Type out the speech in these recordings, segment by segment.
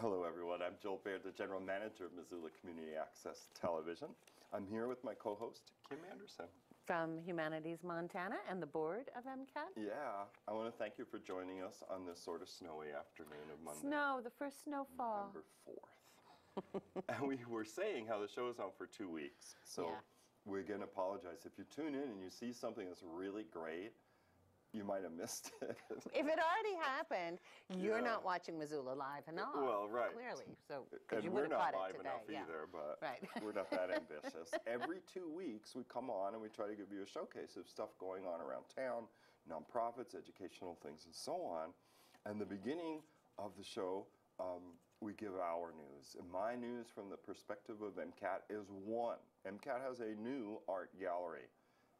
Hello, everyone. I'm Joel Baird, the General Manager of Missoula Community Access Television. I'm here with my co-host, Kim Anderson. From Humanities Montana and the board of MCAT. Yeah, I want to thank you for joining us on this sort of snowy afternoon of Monday, Snow, the first snowfall. November 4th. and we were saying how the show is on for two weeks. So Yeah. we're going to apologize. If you tune in and you see something that's really great, you might have missed it. If it already happened, you're Yeah. not watching Missoula live enough. Well, right. Clearly, so And you we're would have not caught live it today. enough yeah. either, but Right. we're not that ambitious. Every two weeks, we come on and we try to give you a showcase of stuff going on around town, nonprofits, educational things, and so on. And the beginning of the show, um, we give our news. And my news from the perspective of MCAT is one. MCAT has a new art gallery.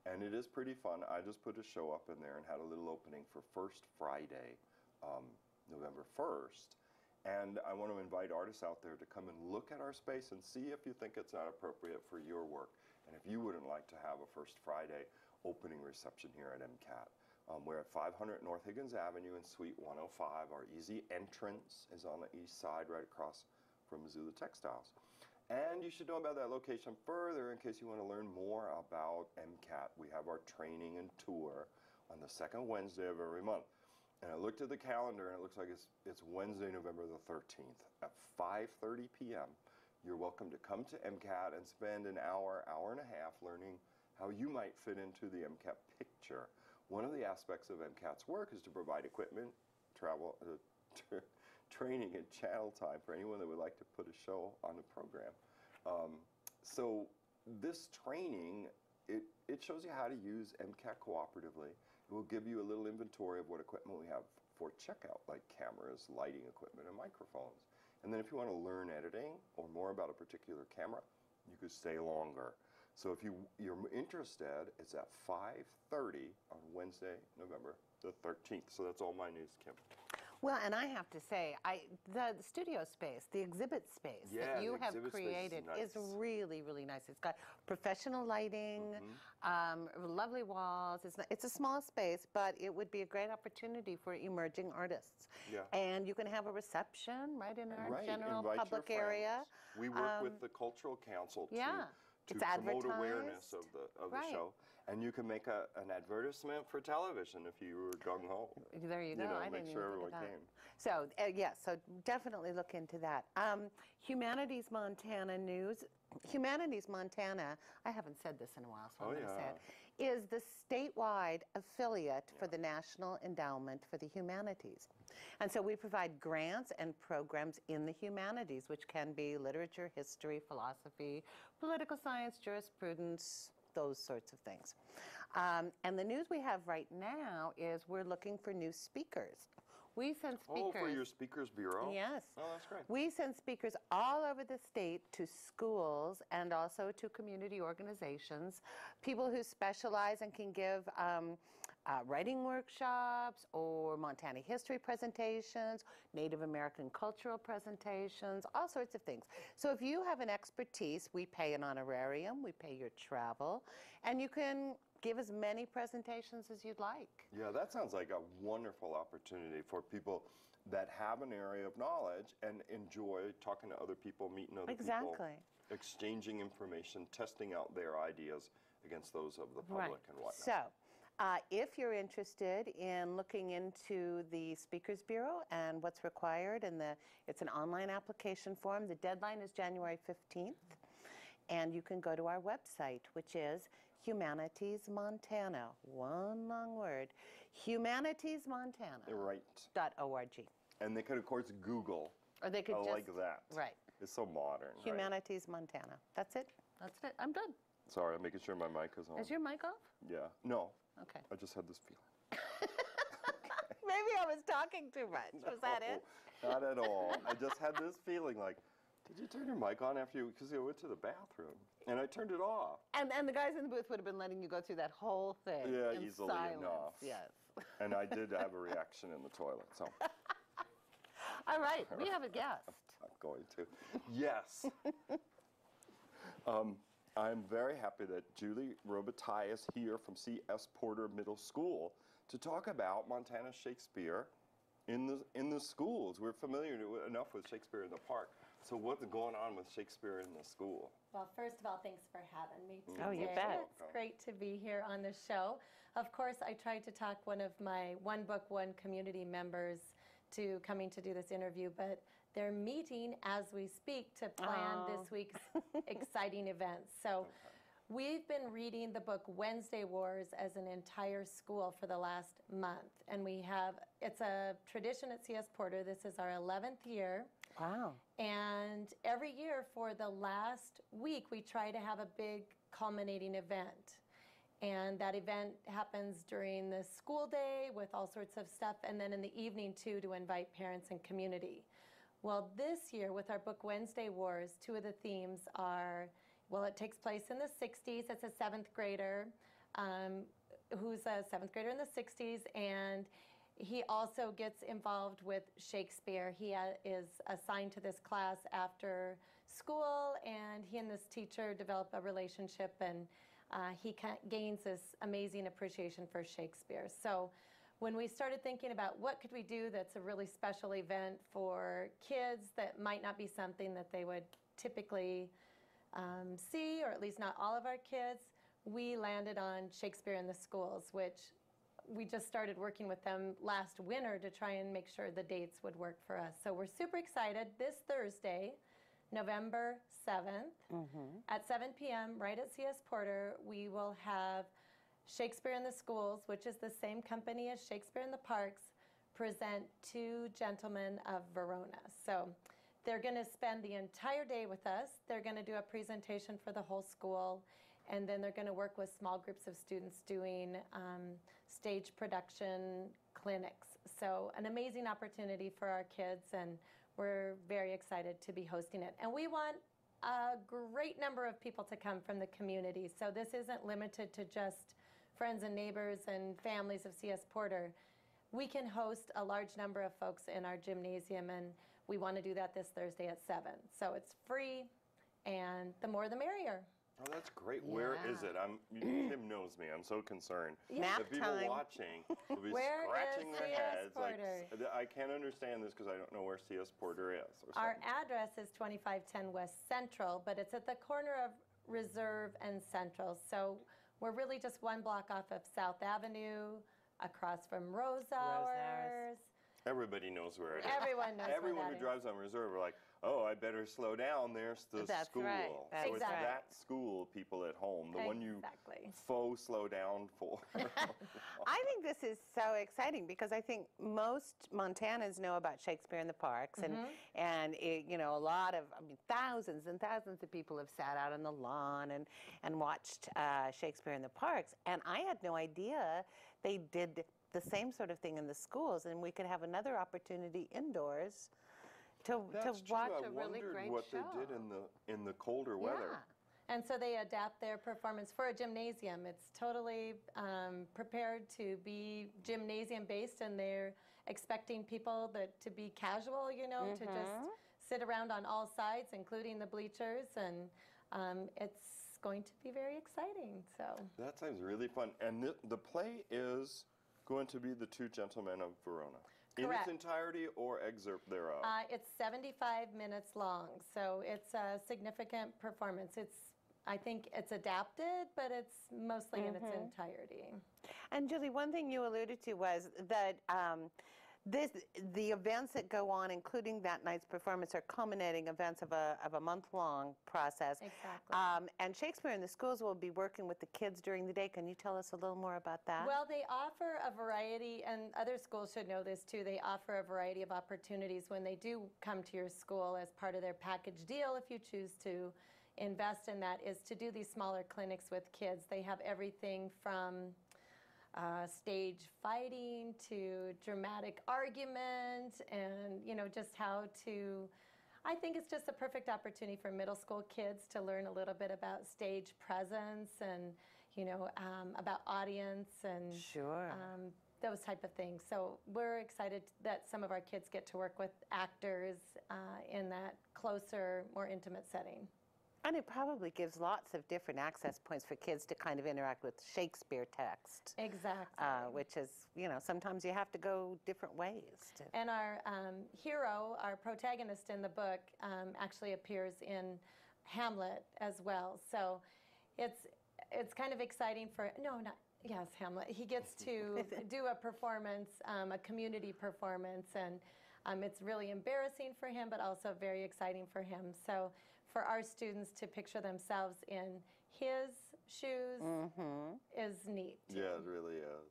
And it is pretty fun. I just put a show up in there and had a little opening for First Friday, um, November 1st. And I want to invite artists out there to come and look at our space and see if you think it's not appropriate for your work. And if you wouldn't like to have a First Friday opening reception here at MCAT. Um, we're at 500 North Higgins Avenue in Suite 105. Our easy entrance is on the east side, right across from Missoula Textiles. And you should know about that location further in case you want to learn more about MCAT. We have our training and tour on the second Wednesday of every month. And I looked at the calendar and it looks like it's, it's Wednesday, November the 13th at 5.30 p.m. You're welcome to come to MCAT and spend an hour, hour and a half learning how you might fit into the MCAT picture. One of the aspects of MCAT's work is to provide equipment, travel, uh, training and channel time for anyone that would like to put a show on the program. Um, so this training, it, it shows you how to use MCAT cooperatively. It will give you a little inventory of what equipment we have for checkout, like cameras, lighting equipment, and microphones. And then if you want to learn editing or more about a particular camera, you could stay longer. So if you, you're interested, it's at 5.30 on Wednesday, November the 13th. So that's all my news, Kim. Well, and I have to say, I the, studio space, the exhibit space Yeah, that you have created is nice. really, really nice. It's got professional lighting, um, lovely walls. It's not, it's a small space, but it would be a great opportunity for emerging artists. Yeah. And you can have a reception right in our Right, general invite public area. We work Um, with the Cultural Council to, yeah, to promote awareness of the of Right. the show, and you can make a, an advertisement for television if you were gung ho. There you go. You know, I make didn't sure everyone came. So uh, yes, so definitely look into that. Um, Humanities Montana News. Humanities Montana, I haven't said this in a while, so Oh, I'm going to say yeah. it, is the statewide affiliate for the National Endowment for the Humanities. And so we provide grants and programs in the humanities, which can be literature, history, philosophy, political science, jurisprudence, those sorts of things. Um, and the news we have right now is we're looking for new speakers. We send speakers. Oh, for your speakers bureau. Yes. Oh, that's great. We send speakers all over the state to schools and also to community organizations, people who specialize and can give um, uh, writing workshops or Montana history presentations, Native American cultural presentations, all sorts of things. So if you have an expertise, we pay an honorarium, we pay your travel, and you can give as many presentations as you'd like. Yeah, that sounds like a wonderful opportunity for people that have an area of knowledge and enjoy talking to other people, meeting other people, Exactly. exchanging information, testing out their ideas against those of the public and whatnot. So, uh, if you're interested in looking into the Speakers Bureau and what's required, and the it's an online application form. The deadline is January 15th, and you can go to our website, which is Humanities Montana. One long word, humanitiesmontana.org. Right. Dot .Org. And they could, of course, Google. Or they could I just like that. right. It's so modern. right? Humanities Montana. That's it. That's it. I'm done. Sorry, I'm making sure my mic is on. Is your mic off? yeah. No. Okay. I just had this feeling. Maybe I was talking too much. Was that it? Not at all. I just had this feeling like, did you turn your mic on after you, because you went to the bathroom? And I turned it off. And, and the guys in the booth would have been letting you go through that whole thing Yeah, in easily silence. enough. Yes. And I did have a reaction in the toilet, so All right, we have a guest. I'm going to. Yes. um, I'm very happy that Julie Robitaille is here from C.S. Porter Middle School to talk about Montana Shakespeare in the in the schools. We're familiar enough with Shakespeare in the Park. So what's going on with Shakespeare in the school? Well, first of all, thanks for having me mm. today. Oh, you bet. It's great to be here on the show. Of course, I tried to talk one of my One Book, One community members to coming to do this interview, but they're meeting as we speak to plan Oh. this week's exciting events. So we've been reading the book Wednesday Wars as an entire school for the last month. And we have, it's a tradition at CS Porter. This is our 11th year. Wow. And every year for the last week, we try to have a big culminating event. And that event happens during the school day with all sorts of stuff, and then in the evening too to invite parents and community. Well, this year with our book Wednesday Wars, two of the themes are well, it takes place in the 60s. It's a seventh grader um, who's a seventh grader in the 60s, and he also gets involved with Shakespeare. He uh, is assigned to this class after school, and he and this teacher develop a relationship, and uh, he gains this amazing appreciation for Shakespeare. So, when we started thinking about what could we do that's a really special event for kids that might not be something that they would typically um, see, or at least not all of our kids, we landed on Shakespeare in the schools, which we just started working with them last winter to try and make sure the dates would work for us. So we're super excited. This Thursday, November 7th, at 7 p.m., right at CS Porter, we will have Shakespeare in the Schools, which is the same company as Shakespeare in the Parks, present Two Gentlemen of Verona. So they're going to spend the entire day with us. They're going to do a presentation for the whole school, and then they're going to work with small groups of students doing um, stage production clinics. So, an amazing opportunity for our kids, and we're very excited to be hosting it. And we want a great number of people to come from the community. So, this isn't limited to just friends and neighbors and families of CS Porter. We can host a large number of folks in our gymnasium, and we want to do that this Thursday at 7. So it's free, and the more the merrier. Oh, that's great. Where is Yeah. it? I'm Tim knows me. I'm so concerned. Nap the people time. watching will be Where scratching is their CS heads like I can't understand this because I don't know where CS Porter is. Or Our something. address is 2510 West Central, but it's at the corner of Reserve and Central. So we're really just one block off of South Avenue, across from Rosauers. Everybody knows where it is. Everyone knows Everyone where who that drives on Reserve are like, oh, I better slow down. There's the That's school. right. That's so it's that school, people at home, the one you Exactly. faux slow down for. I think this is so exciting because I think most Montanans know about Shakespeare in the parks, and and it, you know a lot of I mean thousands and thousands of people have sat out on the lawn and and watched uh, Shakespeare in the parks, and I had no idea they did the same sort of thing in the schools, and we could have another opportunity indoors to That's to true. watch I a really wondered great what show. they did in the in the colder weather. Yeah. And so they adapt their performance for a gymnasium. It's totally um, prepared to be gymnasium based, and they're expecting people that to be casual, you know, to just sit around on all sides, including the bleachers, and um, it's going to be very exciting. So That sounds really fun. And the, the play is going to be The Two Gentlemen of Verona. Correct. In its entirety or excerpt thereof. uh, it's 75 minutes long, so it's a significant performance. It's I think it's adapted, but it's mostly in its entirety. And Julie, one thing you alluded to was that um, this, the events that go on, including that night's performance, are culminating events of a, of a month-long process. Exactly. Um, and Shakespeare in the schools will be working with the kids during the day. Can you tell us a little more about that? Well, they offer a variety, and other schools should know this too. They offer a variety of opportunities when they do come to your school as part of their package deal, if you choose to invest in that, is to do these smaller clinics with kids. They have everything from uh, stage fighting to dramatic argument and you know just how to i think it's just a perfect opportunity for middle school kids to learn a little bit about stage presence and you know um, about audience and Sure. um, those type of things so we're excited that some of our kids get to work with actors uh, in that closer more intimate setting And it probably gives lots of different access points for kids to kind of interact with Shakespeare text, Exactly. uh, which is, you know, sometimes you have to go different ways. To, And our um, hero, our protagonist in the book, um, actually appears in Hamlet as well. So it's it's kind of exciting for no, not yes, Hamlet. He gets to do a performance, um, a community performance, and um, it's really embarrassing for him, but also very exciting for him. So for our students to picture themselves in his shoes is neat. Yeah, it really is.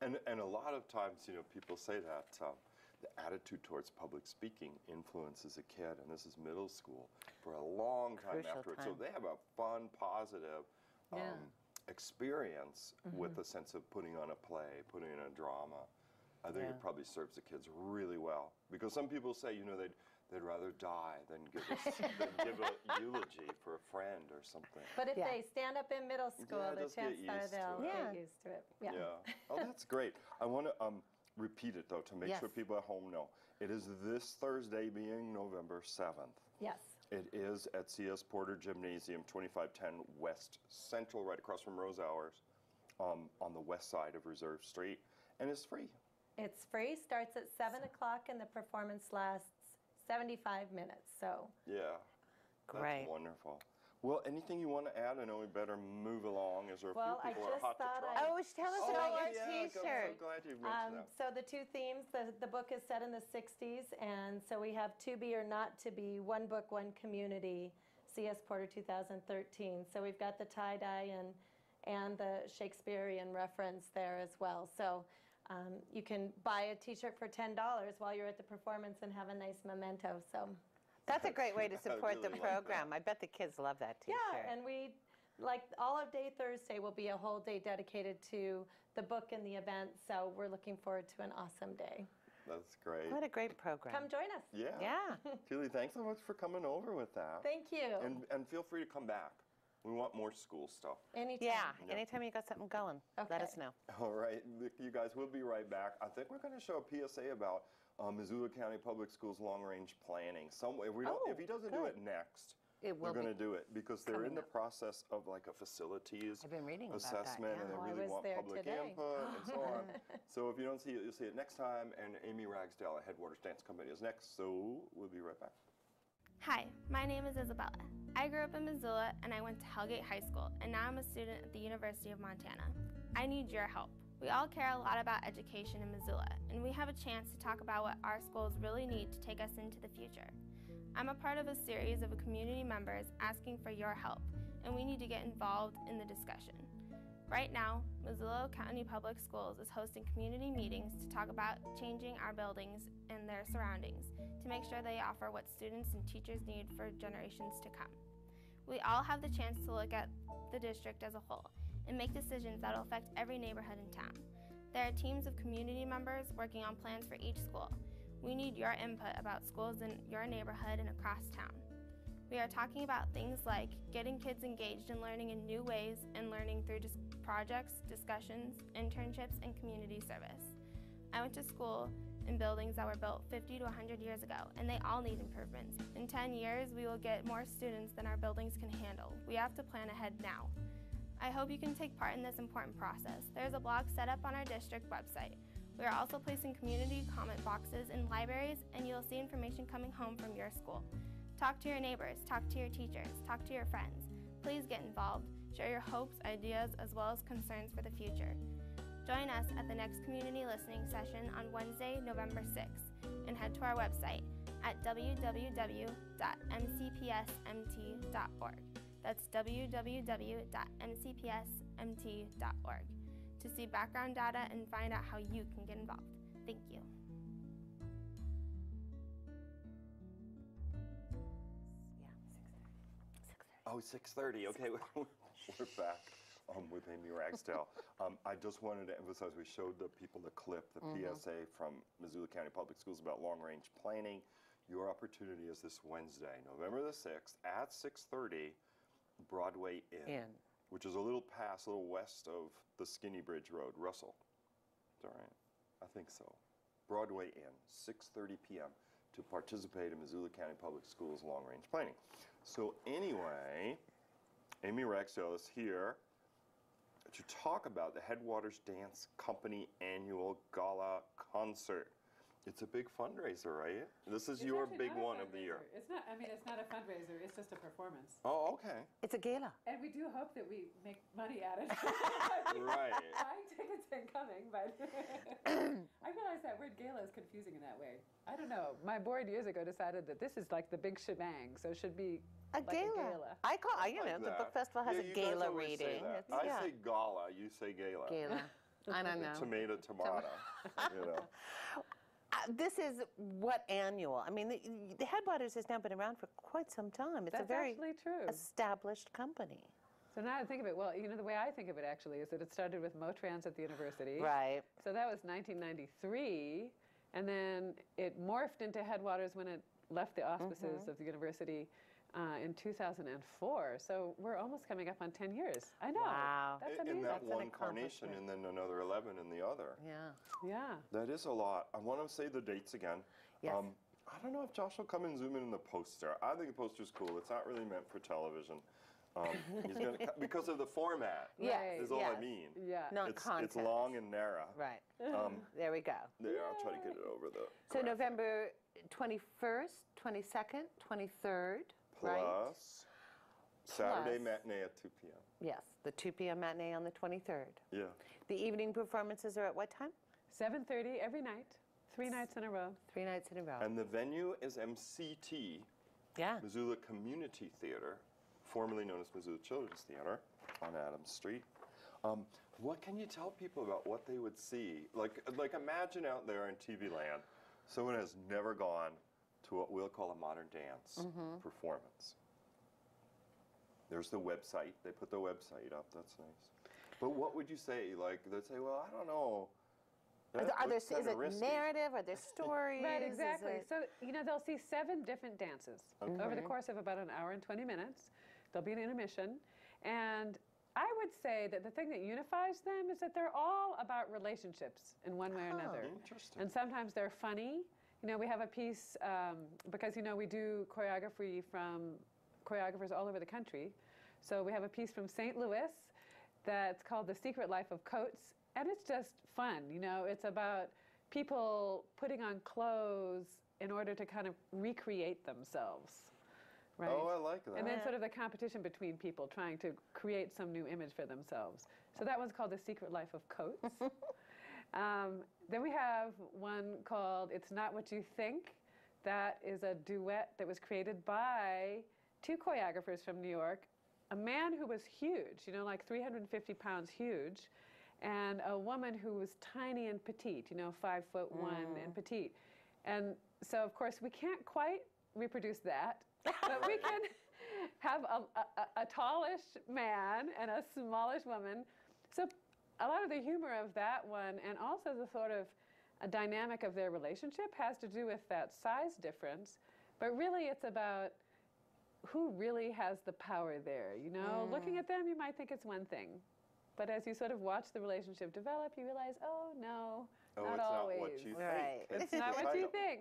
And and a lot of times, you know, people say that um, the attitude towards public speaking influences a kid, and this is middle school for a long time Crucial afterwards. So they have a fun, positive um, Yeah. experience with the sense of putting on a play, putting in a drama. I think Yeah. it probably serves the kids really well because some people say, you know, they'd they'd rather die than give a, s- than give a eulogy for a friend or something. But if Yeah. they stand up in middle school, Yeah, the just get chances are they'll it. Yeah. get used to it. Yeah. Yeah. Oh, that's great. I want to um, repeat it though to make sure people at home know. It is this Thursday, being November 7th. Yes. It is at CS Porter Gymnasium, 2510 West Central, right across from Rosauers, um, on the west side of Reserve Street, and it's free. It's free, starts at 7 o'clock, and the performance lasts 75 minutes. So, Yeah. Great. That's wonderful. Well, anything you want to add? I know we better move along Is there are Well, a I few people who are hot thought to I- try. oh, tell us Oh, about yeah, your yeah, I'm T-shirt. so glad you mentioned um, that. so the two themes the, the book is set in the 60s, and so we have To Be or Not to Be, One Book, One Community, C.S. Porter 2013. So we've got the tie dye and, and the Shakespearean reference there as well. So um, you can buy a t shirt for $10 while you're at the performance and have a nice memento. So. That's a great way to I support the really like that. program. I bet the kids love that T-shirt. Yeah, and we, like, all of day Thursday will be a whole day dedicated to the book and the event, so we're looking forward to an awesome day. That's great. what a great program. Come join us. Yeah. yeah. Julie, thanks so much for coming over with that. Thank you. And, and feel free to come back. We want more school stuff. Anytime. Yeah. Yeah. Anytime you got something going, let us Okay. know. All right, look, you guys, we'll be right back. I think we're going to show a PSA about uh, Missoula County Public Schools long-range planning. Some, if, we don't, Oh, if he doesn't do good. it next, It we're going to be do it because they're in coming the up. process of like a facilities I've been reading about that, assessment, and they Oh, I really was want there public today. input and so on. So if you don't see it, you'll see it next time. And Amy Ragsdale at Headwaters Dance Company is next. So we'll be right back. Hi, my name is Isabella. I grew up in Missoula and I went to Hellgate High School, and now I'm a student at the University of Montana. I need your help. We all care a lot about education in Missoula, and we have a chance to talk about what our schools really need to take us into the future. I'm a part of a series of community members asking for your help, and we need to get involved in the discussion. Right now, Missoula County Public Schools is hosting community meetings to talk about changing our buildings and their surroundings to make sure they offer what students and teachers need for generations to come. We all have the chance to look at the district as a whole and make decisions that will affect every neighborhood in town. There are teams of community members working on plans for each school. We need your input about schools in your neighborhood and across town. We are talking about things like getting kids engaged in learning in new ways and learning through dis- projects, discussions, internships, and community service. I went to school in buildings that were built 50 to 100 years ago, and they all need improvements. In 10 years, we will get more students than our buildings can handle. We have to plan ahead now. I hope you can take part in this important process. There is a blog set up on our district website. We are also placing community comment boxes in libraries, and you'll see information coming home from your school. Talk to your neighbors, talk to your teachers, talk to your friends. Please get involved. Share your hopes, ideas, as well as concerns for the future. Join us at the next community listening session on Wednesday, November 6th, and head to our website at www.mcpsmt.org. That's www.mcpsmt.org to see background data and find out how you can get involved. Thank you. Oh, 6:30. Okay, we're back um, with Amy Ragsdale. Um, I just wanted to emphasize we showed the people the clip, the PSA from Missoula County Public Schools about long-range planning. Your opportunity is this Wednesday, November the 6th at 6:30, Broadway Inn, In. which is a little past, a little west of the Skinny Bridge Road, Russell. Is that right? I think so. Broadway Inn, 6:30 p.m. to participate in Missoula County Public Schools long range planning. So, anyway, Amy Ragsdale is here to talk about the Headwaters Dance Company annual gala concert. It's a big fundraiser, right? This is It's your big one of the year. It's not, I mean, it's not a fundraiser, it's just a performance. Oh, okay. It's a gala. And we do hope that we make money at it. Right. Buying tickets and coming, but I realize that word gala is confusing in that way. I don't know. My board years ago decided that this is like the big shebang, so it should be A like gala. a gala. I call, I- you Like know, the book festival has Yeah, a gala always say reading. that. I yeah. say gala, you say gala. Gala. I don't know. Tomato, tomato. you know. Uh, this is what annual? I mean, the, the Headwaters has now been around for quite some time. It's That's a very actually true. established company. So now I think of it, well, you know, the way I think of it actually is that it started with Motrans at the university. Right. So that was 1993, and then it morphed into Headwaters when it left the auspices Mm-hmm. of the university uh, in 2004. So we're almost coming up on 10 years. I know. Wow. That's amazing. in amazing. that That's an one carnation and then another 11 in the other. Yeah. yeah. That is a lot. I want to say the dates again. Yes. I don't know if Josh will come and zoom in in the poster. I think the poster's cool. It's not really meant for television. Um, he's gonna, because of the format. Yes, Is all yes. I mean. Yeah. Not It's, content. it's long and narrow. Right. Um, There we go. there, I'll try to get it over the. So graphic. November 21st, 22nd, 23rd, right? Plus Saturday Plus. matinee at 2 p.m. Yes, the 2 p.m. matinee on the 23rd. Yeah. The evening performances are at what time? 7:30 every night, three nights in a row. Three nights in a row. And the venue is MCT, yeah. Missoula Community Theater, formerly known as Missoula Children's Theater on Adams Street. Um, what can you tell people about what they would see? Like, like imagine out there in TV land, someone has never gone to what we'll call a modern dance mm-hmm. performance. There's the website. They put the website up. That's nice. But what would you say? Like, they'd say, well, I don't know. Are That are there, is it risky." narrative? Are there stories? Right, exactly. it- So, you know, they'll see seven different dances over the course of about an hour and 20 minutes. There'll be an intermission. And I would say that the thing that unifies them is that they're all about relationships in one way or another. Oh, Interesting. And sometimes they're funny. You know, we have a piece, um, because, you know, we do choreography from choreographers all over the country. So we have a piece from St. Louis that's called The Secret Life of Coats. And it's just fun. You know, it's about people putting on clothes in order to kind of recreate themselves. Right? Oh, I like that. And then sort of the competition between people trying to create some new image for themselves. So that one's called The Secret Life of Coats. um, then we have one called It's Not What You Think. That is a duet that was created by two choreographers from New York, a man who was huge, you know, like 350 pounds huge, and a woman who was tiny and petite, you know, five foot one and petite. And so, of course, we can't quite reproduce that, but we can have a, a, a tallish man and a smallish woman. So, a lot of the humor of that one, and also the sort of a dynamic of their relationship, has to do with that size difference. But really, it's about who really has the power there. You know, looking at them, you might think it's one thing. But as you sort of watch the relationship develop, you realize, oh no, Oh, not it's always. not what you Right. think. It's not what you think.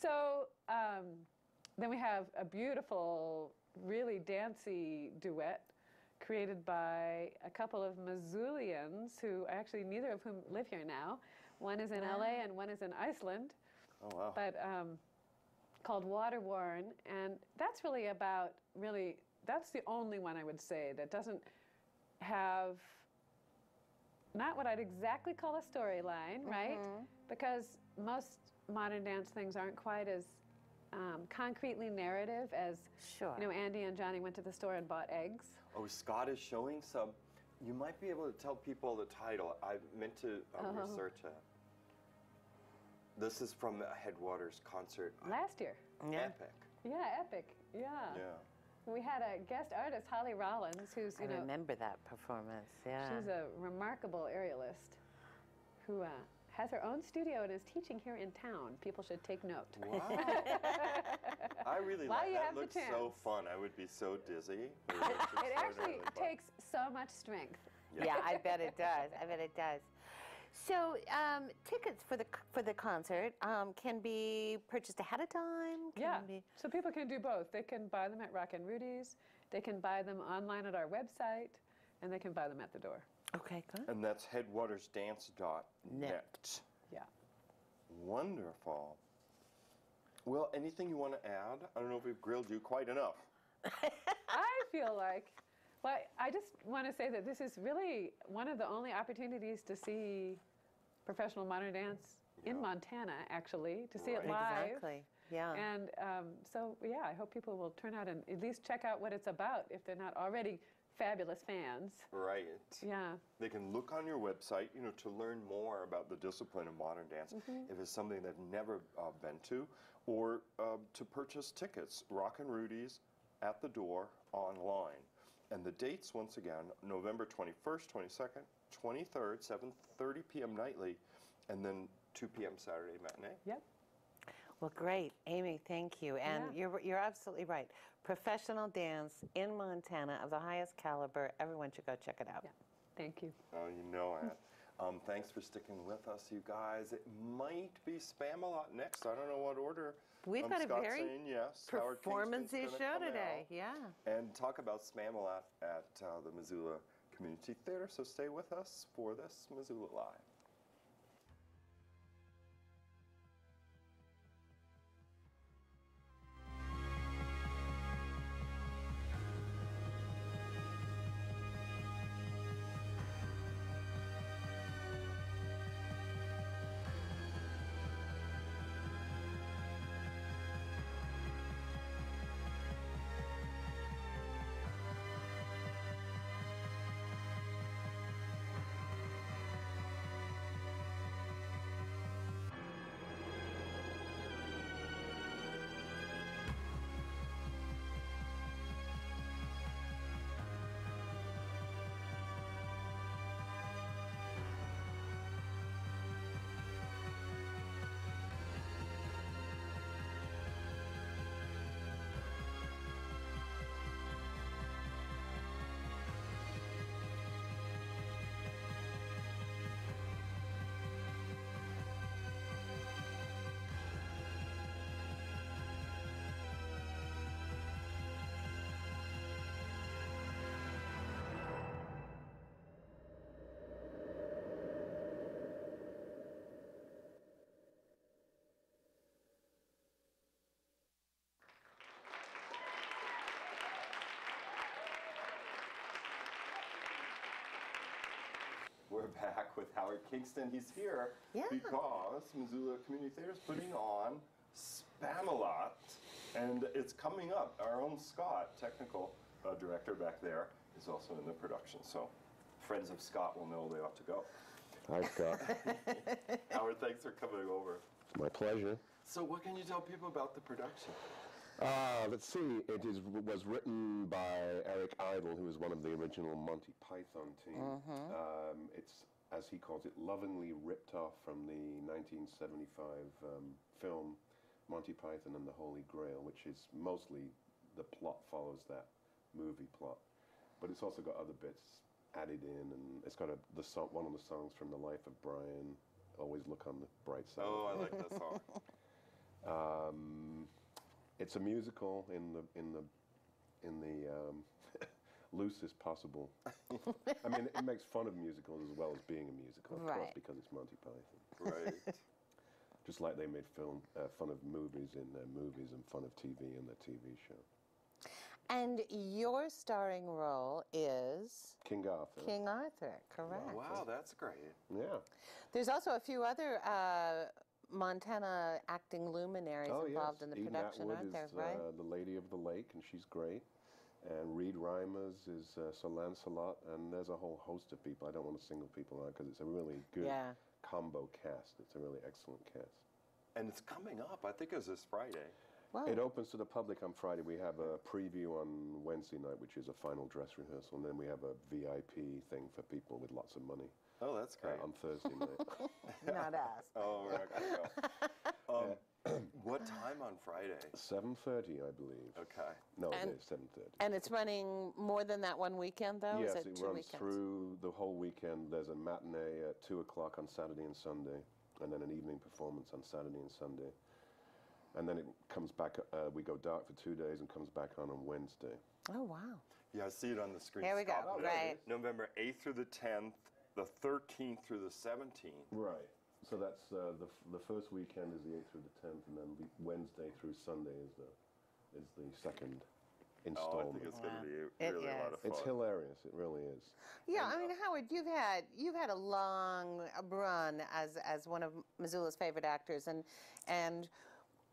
So um, then we have a beautiful, really dancey duet created by a couple of Missoulians who actually neither of whom live here now. One is in LA and one is in Iceland, Oh, wow. but um, called Water Worn. And that's really about, really, that's the only one I would say that doesn't have not what I'd exactly call a storyline, right? Because most modern dance things aren't quite as um, concretely narrative as, Sure. you know, Andy and Johnny went to the store and bought eggs. Oh, Scott is showing some. You might be able to tell people the title. I meant to um, Oh. research it. This is from Headwaters concert. Last year. Yeah. Epic. Yeah, epic. Yeah. Yeah. We had a guest artist, Holly Rollins, who's, I you know, remember that performance. Yeah. she's a remarkable aerialist who uh, has her own studio and is teaching here in town. People should take note. Wow. I really While like you that. have the looks so fun. I would be so dizzy. It, It actually extraordinarily fun. takes so much strength. yeah, I bet it does. I bet it does. So um, tickets for the for the concert um, can be purchased ahead of time. Can Yeah, be- so people can do both. They can buy them at Rockin Rudy's, they can buy them online at our website, and they can buy them at the door. Okay, good. And that's headwatersdance.net. Net. Yeah. Wonderful. Well, anything you want to add? I don't know if we've grilled you quite enough. I feel like, well, I just want to say that this is really one of the only opportunities to see professional modern dance in Montana, actually, to see it live. Exactly. Yeah. And um, so, yeah, I hope people will turn out and at least check out what it's about if they're not already fabulous fans. Right. Yeah. They can look on your website, you know, to learn more about the discipline of modern dance if it's something they've never uh, been to, or um, to purchase tickets. Rockin Rudy's at the door online. And the dates, once again, November 21st, 22nd, 23rd, 7.30 p.m. nightly, and then 2 p.m. Saturday matinee. Yep. Well, great, Amy. Thank you. And Yeah. you're you're absolutely right. Professional dance in Montana of the highest caliber. Everyone should go check it out. Yeah. Thank you. Oh, you know it. Um, thanks for sticking with us, you guys. It might be Spam-A-Lot next. I don't know what order. We've Um, got a Scott's very saying yes. Howard Performance-y show today. out Yeah. And talk about Spam-A-Lot at uh, the Missoula Community Theater. So stay with us for this Missoula Live. We're back with Howard Kingston. He's here Yeah. because Missoula Community Theater is putting on Spam-A-Lot, and it's coming up. Our own Scott, technical uh, director back there, is also in the production. So, friends of Scott will know they ought to go. Hi, Scott. Howard, thanks for coming over. My pleasure. So, what can you tell people about the production? Uh, let's see. It is was written by Eric Idle, who was one of the original Monty Python team. Um, it's, as he calls it, lovingly ripped off from the 1975 um, film Monty Python and the Holy Grail, which is mostly the plot follows that movie plot, but it's also got other bits added in, and it's got a, the song, one of the songs from the life of Brian. Always look on the bright side. Oh, I like that song. Um, it's a musical in the in the in the um, loosest possible. I mean, it makes fun of musicals as well as being a musical, of course, Right. because it's Monty Python. right. Just like they made film uh, fun of movies in their movies and fun of TV in their TV show. And your starring role is King Arthur. King Arthur, correct? Wow, that's great. Yeah. There's also a few other uh, Montana acting luminaries involved in the Eden production, Atwood aren't is there? Right? uh, the Lady of the Lake, and she's great. And Reed Reimers is uh, Sir Lancelot, and there's a whole host of people. I don't want to single people out because it's a really good Yeah. combo cast. It's a really excellent cast. And it's coming up. I think it's this Friday. Well, It opens to the public on Friday. We have a preview on Wednesday night, which is a final dress rehearsal, and then we have a VIP thing for people with lots of money Oh, that's uh, great. on Thursday night. not us. Oh, we're not gonna go. Um, What time on Friday? 7.30, I believe. Okay. No, And- it is 7.30. And it's running more than that one weekend, though? yes, Is it, it two runs weekends? through the whole weekend. There's a matinee at 2 o'clock on Saturday and Sunday, and then an evening performance on Saturday and Sunday. And then it comes back, uh, we go dark for two days and comes back on on Wednesday. Oh, wow. Yeah, I see it on the screen. Here we go. Scott right. November 8th through the 10th, the 13th through the 17th. Right. So that's uh, the, f- the first weekend is the 8th through the 10th, and then the Wednesday through Sunday is the, is the second Oh, I installment. think it's going to be It really a lot of fun. It's hilarious. It really is. Yeah, I mean, Howard, you've had you've had a long uh, run as as one of Missoula's favorite actors, and and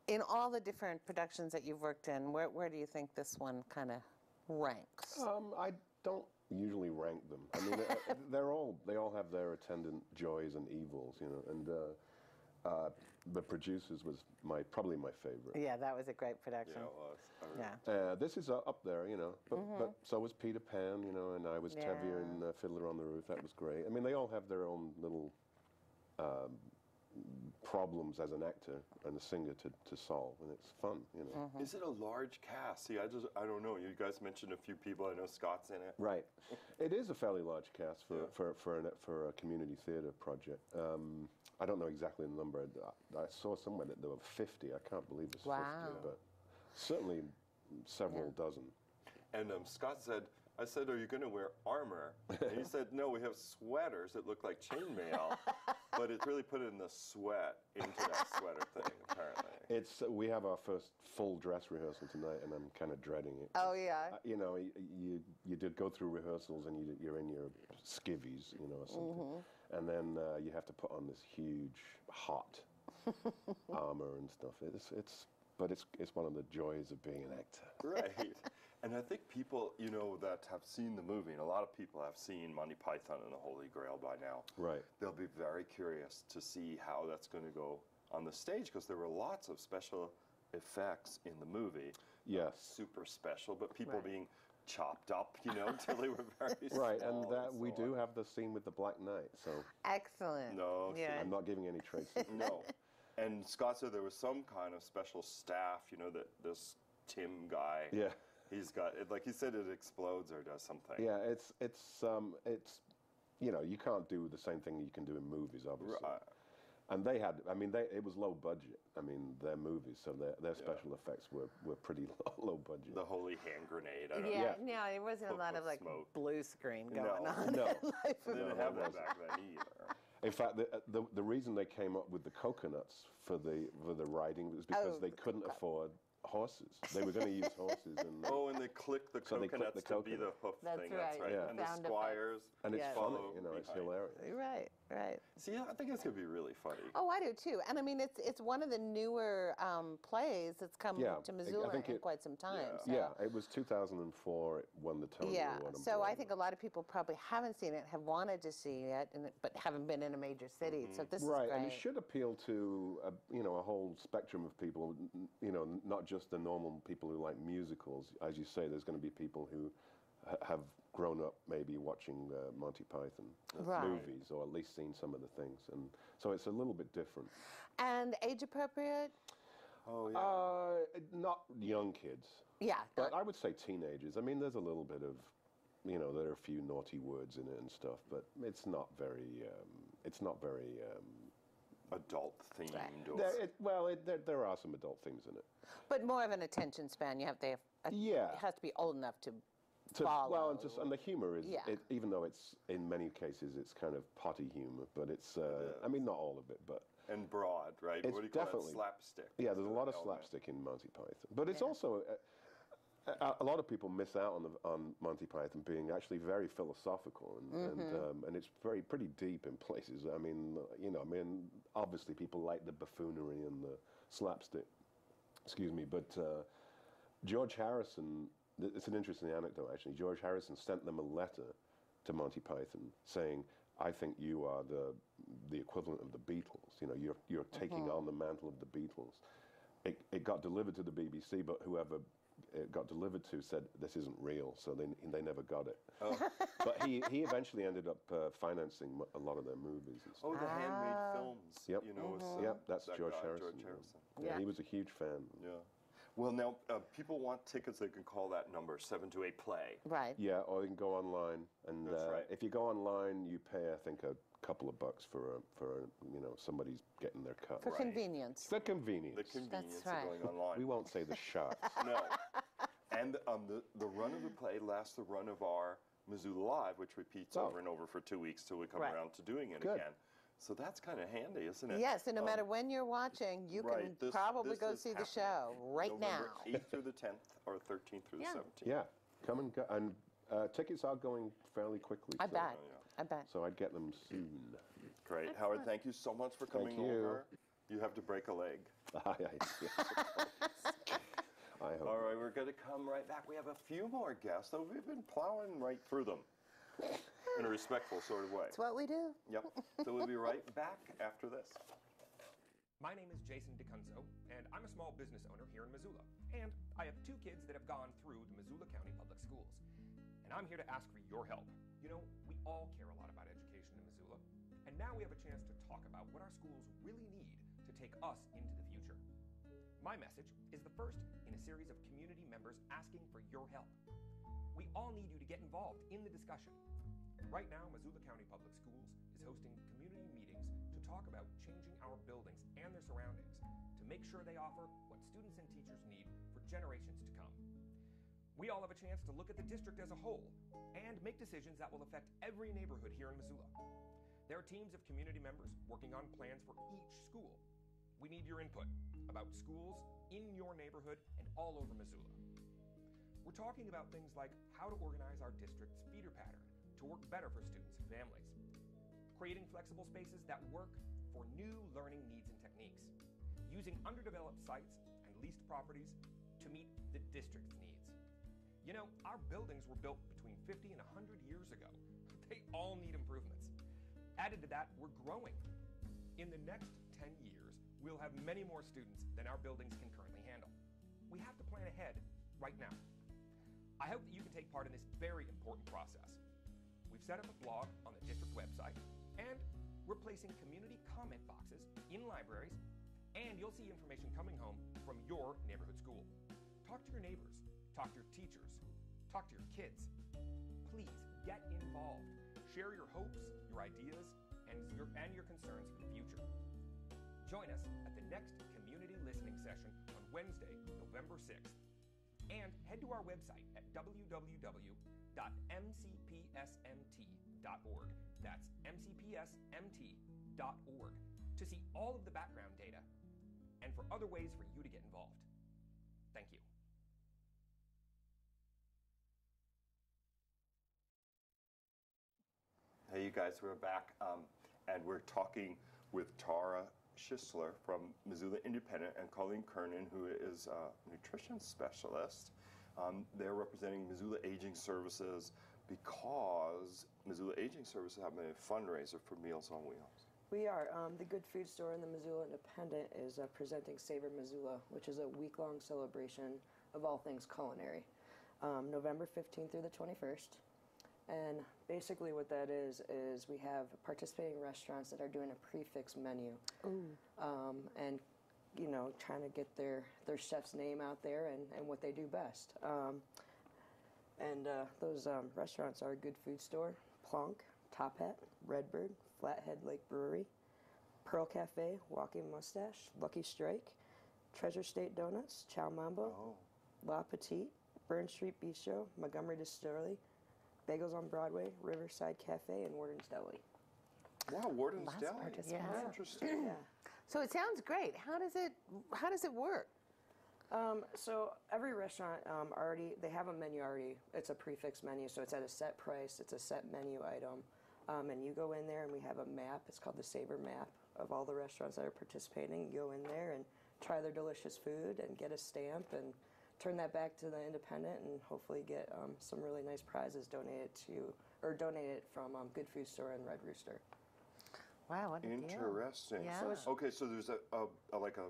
in all the different productions that you've worked in, where where do you think this one kind of ranks? Um, I don't usually rank them. I mean, they're all they all have their attendant joys and evils, you know. And uh, uh, the producers was my probably my favorite. Yeah, that was a great production. Yeah, it was. Yeah. Uh, this is uh, up there, you know, but, but so was Peter Pan, you know, and I was Tevye Yeah. in uh, Fiddler on the Roof. That was great. I mean, they all have their own little um, problems as an actor and a singer to, to solve, and it's fun, you know. Is it a large cast? See, I just I don't know. You guys mentioned a few people. I know Scott's in it. Right. It is a fairly large cast for, Yeah. for, for, an, for a community theatre project. Um, I don't know exactly the number. I, I saw somewhere that there were 50. I can't believe it's Wow. 50, but certainly several dozen. And um, Scott said, I said, Are you going to wear armor? And he said, No, we have sweaters that look like chainmail, but it's really put in the sweat into that sweater thing, apparently. It's uh, we have our first full dress rehearsal tonight, and I'm kind of dreading it. Oh yeah. Uh, you know, y- you you did go through rehearsals, and you you're in your skivvies, you know, or something, and then uh, you have to put on this huge hot armor and stuff. It's it's but it's it's one of the joys of being an actor. right. And I think people, you know, that have seen the movie, and a lot of people have seen Monty Python and the Holy Grail by now. Right. They'll be very curious to see how that's going to go on the stage because there were lots of special effects in the movie. Yes. Super special, but people Right. being chopped up, you know, until they were very Right, and that we so do on. have the scene with the Black Knight, so Excellent. No, Yeah. I'm not giving any trade secrets. No. And Scott said there was some kind of special staff, you know, that this Tim guy. Yeah. He's got it, like he said, it explodes or does something. Yeah, it's it's um it's you know you can't do the same thing you can do in movies, obviously. Right. And they had, I mean, they, it was low budget. I mean, their movies, so their, their special effects were, were pretty low, low budget. The holy hand grenade. I don't Yeah, know. no, there wasn't a lot of like smoke. blue screen going No. on. No. in Life They of didn't have that that back then either. In fact, the, the, the reason they came up with the coconuts for the for the riding was because Oh, they couldn't afford horses. They were going to use horses, and uh, Oh, and they click the So they click coconuts the to be the hoof That's thing. right, That's right. Yeah. And the sound effect. squires. and it's Yes. funny, you know, it's behind. hilarious. Right, right. See, I think it's gonna be really funny. Oh, I do too. And I mean, it's it's one of the newer um, plays that's come Yeah, to Missoula think in quite some time. so- Yeah, it was 2004. It won the Tony Yeah, Award. so I think a lot of people probably haven't seen it, have wanted to see it, and, but haven't been in a major city. So this right, is great. and it should appeal to a, you know a whole spectrum of people. You know, not just the normal people who like musicals. As you say, there's going to be people who have grown up maybe watching uh, Monty Python Right. movies, or at least seen some of the things, and so it's a little bit different. And age appropriate? Oh yeah. Uh, not young kids, Yeah. but I would say teenagers. I mean, there's a little bit of, you know, there are a few naughty words in it and stuff, but it's not very, um, it's not very. Um, Adult themed. or- there, it, well, it, there, there are some adult things in it. but more of an attention span. You have to have, a- Yeah. it has to be old enough to, To, follow. well, and just and the humor is, Yeah. it, even though it's in many cases it's kind of potty humor, but it's, uh, I mean, not all of it, but and broad, right? It's what do you call definitely- that? Slapstick. yeah, there's a lot of element. slapstick in Monty Python. But it's also uh, a, a lot of people miss out on the, on Monty Python being actually very philosophical and and, um, and it's very pretty deep in places. I mean, you know, I mean, obviously people like the buffoonery and the slapstick. Excuse me, but uh, George Harrison. Th- It's an interesting anecdote actually. George Harrison sent them a letter to Monty Python saying, "I think you are the the equivalent of the Beatles. You know, you're you're taking on the mantle of the Beatles." It, it got delivered to the BBC, but whoever it got delivered to said this isn't real, so they they never got it. Oh. But he, he eventually ended up uh, financing a lot of their movies and stuff. Oh, the handmade Ah. films. Yep. You know, with, uh, Yep, that's that George guy, Harrison. George yeah. Harrison. Yeah, Yeah. he was a huge fan. Yeah. Well, now uh, people want tickets. They can call that number seven two eight play. Right. Yeah, or you can go online, and That's uh, right. if you go online, you pay I think a couple of bucks for a, for a, you know somebody's getting their cut. For Right. convenience. The convenience. The convenience right. of going online. we won't say the shop. no. And um, the, the run of the play lasts the run of our Missoula Live, which repeats Oh. over and over for two weeks till we come Right. around to doing it Good. again. So that's kind of handy, isn't it? Yes, and no Um, matter when you're watching, you right, can this- probably this go is see the show right November now. 8th through the 10th or 13th through Yeah. the 17th. yeah, come and go. And uh, tickets are going fairly quickly. I so- bet. I bet. So I'd get them soon. Great. Howard, thank you so much for coming you. over. You have to break a leg. Aye, aye, yes, of course. I hope. All right, we're going to come right back. We have a few more guests, though we've been plowing right through them in a respectful sort of way. It's what we do. Yep. So we'll be right back after this. My name is Jason DeCunzo, and I'm a small business owner here in Missoula. And I have two kids that have gone through the Missoula County Public Schools. And I'm here to ask for your help. You know, we all care a lot about education in Missoula, and now we have a chance to talk about what our schools really need to take us into the future. My message is the first in a series of community members asking for your help. We all need you to get involved in the discussion. Right now, Missoula County Public Schools is hosting community meetings to talk about changing our buildings and their surroundings to make sure they offer what students and teachers need for generations to come. We all have a chance to look at the district as a whole and make decisions that will affect every neighborhood here in Missoula. There are teams of community members working on plans for each school. We need your input about schools in your neighborhood and all over Missoula. We're talking about things like how to organize our district's feeder pattern to work better for students and families, creating flexible spaces that work for new learning needs and techniques, using underdeveloped sites and leased properties to meet the district's needs. You know, our buildings were built between 50 and 100 years ago. They all need improvements. Added to that, we're growing. In the next 10 years, we'll have many more students than our buildings can currently handle. We have to plan ahead right now. I hope that you can take part in this very important process. We've set up a blog on the district website, and we're placing community comment boxes in libraries, and you'll see information coming home from your neighborhood school. Talk to your neighbors, talk to your teachers, talk to your kids. Please get involved. Share your hopes, your ideas, and your, and your concerns for the future. Join us at the next community listening session on Wednesday, November 6th. And head to our website at www.mcpsmt.org. That's mcpsmt.org to see all of the background data and for other ways for you to get involved. Thank you. Hey, you guys, we're back, um, and we're talking with Tara Schisler from Missoula Independent and Colleen Keenan, who is a nutrition specialist. Um, they're representing Missoula Aging Services because Missoula Aging Services have been a fundraiser for Meals on Wheels. We are. Um, the Good Food Store and the Missoula Independent is uh, presenting Savor Missoula, which is a week long celebration of all things culinary, um, November 15th through the 21st. And basically, what that is, is we have participating restaurants that are doing a prefix menu. Um, and, you know, trying to get their, their chef's name out there and, and what they do best. Um, and uh, those um, restaurants are Good Food Store, Plonk, Top Hat, Redbird, Flathead Lake Brewery, Pearl Cafe, Walking Mustache, Lucky Strike, Treasure State Donuts, Chow Mambo, Oh. La Petite, Burns Street Bistro, Montgomery Distillery, Bagels on Broadway, Riverside Cafe, and Worden's Deli. Wow, Worden's Lots Deli. Yeah. Interesting. Yeah. So it sounds great. How does it how does it work? Um, so every restaurant um, already they have a menu already. It's a prefix menu, so it's at a set price. It's a set menu item, um, and you go in there and we have a map. It's called the Savor Map of all the restaurants that are participating. You go in there and try their delicious food and get a stamp and turn that back to the independent and hopefully get um, some really nice prizes donated to or donated from um, Good Food Store and Red Rooster. Wow, what a deal. Interesting. Yeah. So it's- okay, so there's a, a, a like a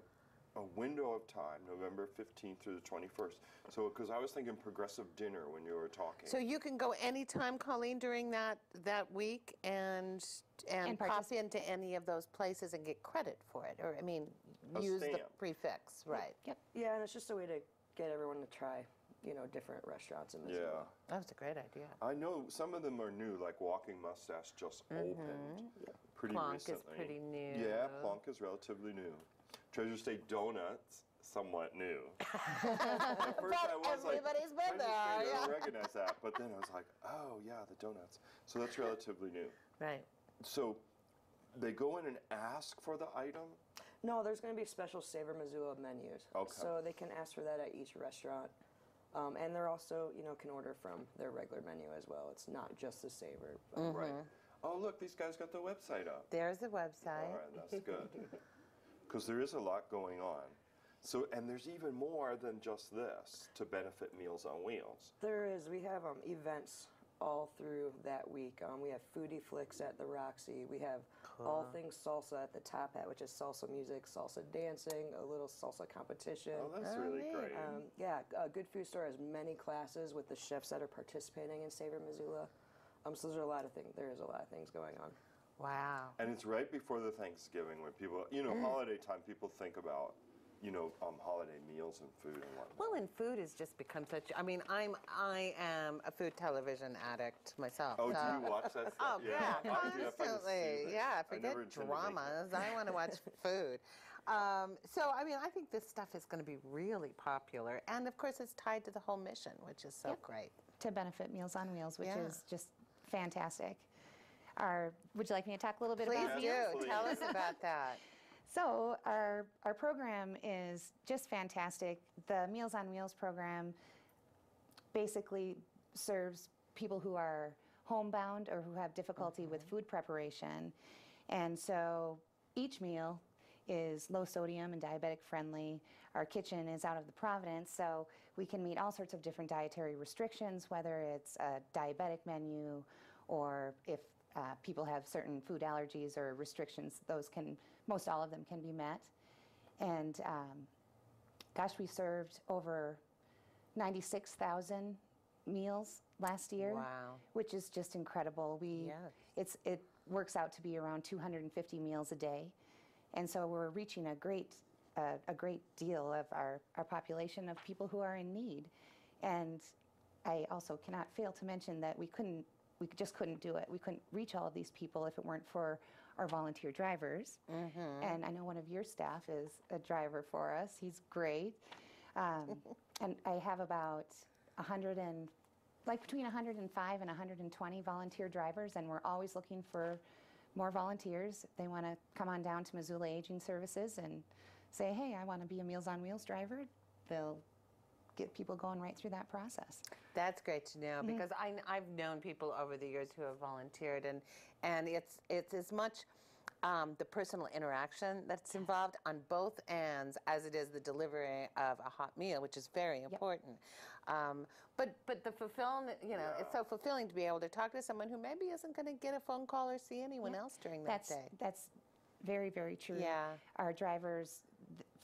a window of time, November 15th through the 21st. So, because I was thinking progressive dinner when you were talking. So you can go anytime, Colleen, during that, that week and, and And pop partic- into any of those places and get credit for it, or, I mean, A use the stamp. prefix, right? Yep. Yeah, and it's just a way to get everyone to try, you know, different restaurants in Missoula. yeah. That was a great idea. I know some of them are new, like Walking Mustache just opened mm-hmm. Pretty Plonk is recently. pretty new. Yeah, Plonk is relatively new. Treasure State Donuts, somewhat new. At first I was like, Everybody's been there. I yeah. don't recognize that. But then I was like, oh yeah, the donuts. So that's relatively new. Right. So they go in and ask for the item. No, there's going to be special Savor Missoula menus. Okay. So they can ask for that at each restaurant. Um, and they're also, you know, can order from their regular menu as well. It's not just the Savor. Mm-hmm. Right. Oh look, these guys got the website up. There's the website. All right, that's good. Because there is a lot going on. So, and there's even more than just this to benefit Meals on Wheels. There is. We have um, events all through that week. Um, we have Foodie Flicks at the Roxy. We have all things salsa at the Top Hat, which is salsa music, salsa dancing, a little salsa competition. Oh, that's really great. Um, yeah, uh, Good Food Store has many classes with the chefs that are participating in Savor Missoula. Um, so there's a lot of things. There is a lot of things going on. Wow. And it's right before the Thanksgiving when people, you know, holiday time, people think about, you know, um, holiday meals and food and whatnot. Well, and food has just become such, I mean, I'm, I am a food television addict myself. Oh, do you watch that stuff? Oh, yeah, I do. I find it constantly. Yeah, forget never intended to make it. dramas. I want to watch food. Um, so, I mean, I think this stuff is going to be really popular. And of course, it's tied to the whole mission, which is so Yep. great. to benefit Meals on Wheels, which Yeah. is just fantastic. Our, would you like me to talk a little bit Please about do. Meals? Tell us about that. So our our program is just fantastic. The Meals on Wheels program basically serves people who are homebound or who have difficulty with mm-hmm. food preparation. And so each meal is low sodium and diabetic friendly. Our kitchen is out of the Providence, so we can meet all sorts of different dietary restrictions, whether it's a diabetic menu or if uh, people have certain food allergies or restrictions, those can, most all of them can be met. And um, gosh, we served over 96,000 meals last year, Wow. which is just incredible. We Yes. it's it works out to be around 250 meals a day, and so we're reaching a great uh, a great deal of our our population of people who are in need, and I also cannot fail to mention that we couldn't we just couldn't do it. We couldn't reach all of these people if it weren't for our volunteer drivers. And I know one of your staff is a driver for us. He's great. Um, and I have about 100 and, like between 105 and 120 volunteer drivers, and we're always looking for more volunteers. They want to come on down to Missoula Aging Services and say, hey, I want to be a Meals on Wheels driver, they'll get people going right through that process. That's great to know because I, I've known people over the years who have volunteered, and and it's it's as much um, the personal interaction that's involved on both ends as it is the delivery of a hot meal, which is very important. Um, but but the fulfillment, you know, it's so fulfilling to be able to talk to someone who maybe isn't going to get a phone call or see anyone else during that That's day. that's very very true. Yeah. Our drivers,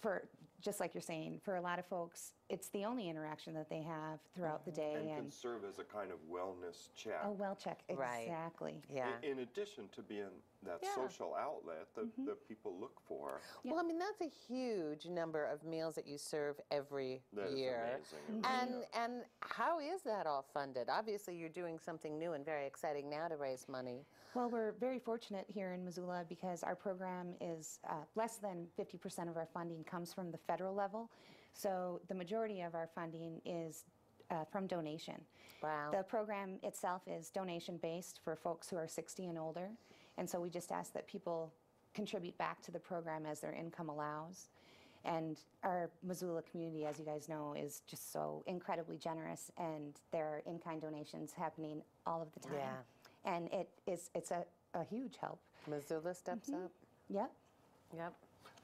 for just like you're saying, for a lot of folks, it's the only interaction that they have throughout the day. And And, can serve as a kind of wellness check. oh, well, check Right. exactly. Yeah. In, in addition to being that Yeah. social outlet that, Mm-hmm. that people look for. Well, I mean that's a huge number of meals that you serve every That is year. amazing. And and how is that all funded? Obviously, you're doing something new and very exciting now to raise money. Well, we're very fortunate here in Missoula because our program is uh, less than 50% of our funding comes from the federal level. So the majority of our funding is uh, from donation. Wow. The program itself is donation based for folks who are 60 and older. And so we just ask that people contribute back to the program as their income allows. And our Missoula community, as you guys know, is just so incredibly generous, and there are in-kind donations happening all of the time. Yeah. And it is it's a, a huge help. Missoula steps Mm-hmm. up. Yep. Yep.